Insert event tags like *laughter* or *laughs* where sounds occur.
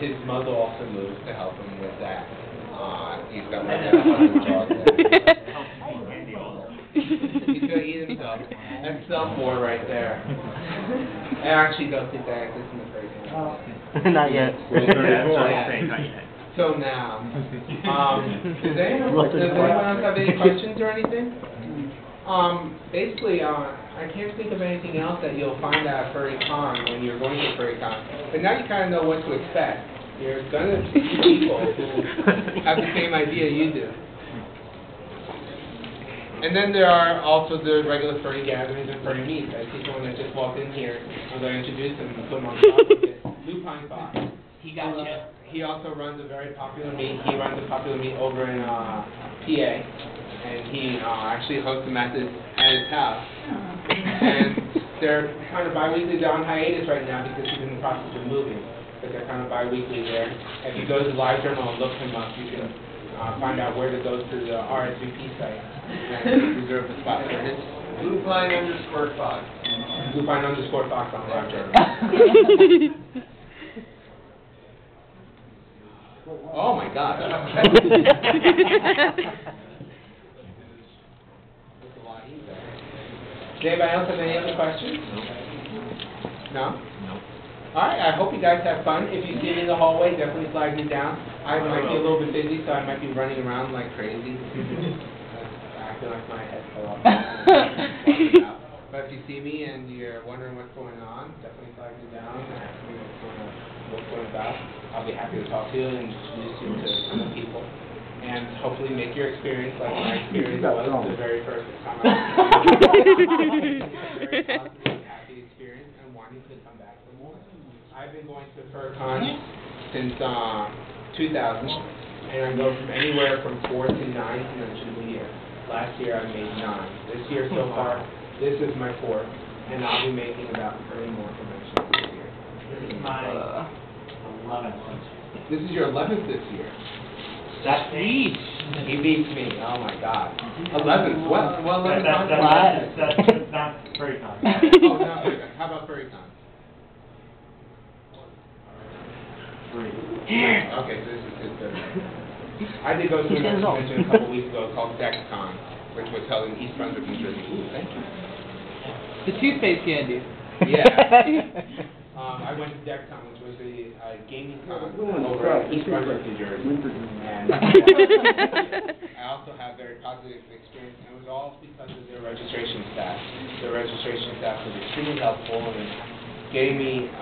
and his mother also moves to help him with that. Uh, he's got like a hundred dogs there. He's gonna eat himself. That's some more right there. I actually don't think that exists in the phrase. *laughs* Not yet. Yeah, Well, *laughs* yeah. not yet. So now, um, does anyone, does anyone else have any questions or anything? Um, basically, uh, I can't think of anything else that you'll find at Furry Con when you're going to Furry Con. But now you kind of know what to expect. You're gonna *laughs* see people who have the same idea you do. And then there are also the regular furry gatherings and furry meets. I see someone that just walked in here. I'm going to introduce him and put him on the spot a. Lupine Fox. He got you. He also runs a very popular meet. He runs a popular meet over in uh, PA, and he uh, actually hosts them at at his house. And they're kind of bi-weekly. They're on hiatus right now because he's in the process of moving, but they're kind of bi-weekly there. If you go to the LiveJournal and look him up, you can uh, find out where to go to the RSVP site and reserve the spot for his Bluepine underscore fox. Lupine underscore Fox on LiveJournal. *laughs* Oh my God. *laughs* *laughs* That's a lot easier. Does anybody else have any other questions? No? No. All right, I hope you guys have fun. If you see me in the hallway, definitely flag me down. I might be a little bit busy, so I might be running around like crazy. *laughs* Acting like my head fell off. *laughs* But if you see me and you're wondering what's going on, definitely flag me down and ask me what's going on, what's going about. I'll be happy to talk to you and introduce you to some people. And hopefully make your experience like my experience was the very first time *laughs* I Very positive, *laughs* happy experience and wanting to come back for more. I've been going to FurCon since, uh, two thousand, and I go from anywhere from four to nine conventions a year. Last year I made nine. This year so far, this is my fourth, and I'll be making about thirty more conventions this year. This is my eleventh. This is your eleventh this year. That's Sweet. He beats me, oh my god. Eleventh, what, what That, eleventh that, conference? that's, that's, that's not very common. *laughs* Oh, no, FurryCon. how about FurryCon? Three. Okay, so this is his third. I did go to another convention a couple weeks ago called DexCon, which was held in East Brunswick, New Jersey. Ooh, thank you. The toothpaste candy. Yeah. *laughs* Um, I went to DexCon, which was a, uh gaming con over in East Brunswick, New Jersey. *laughs* I also had very positive experience, and it was all because of their registration staff. Their registration staff was extremely helpful and gave me,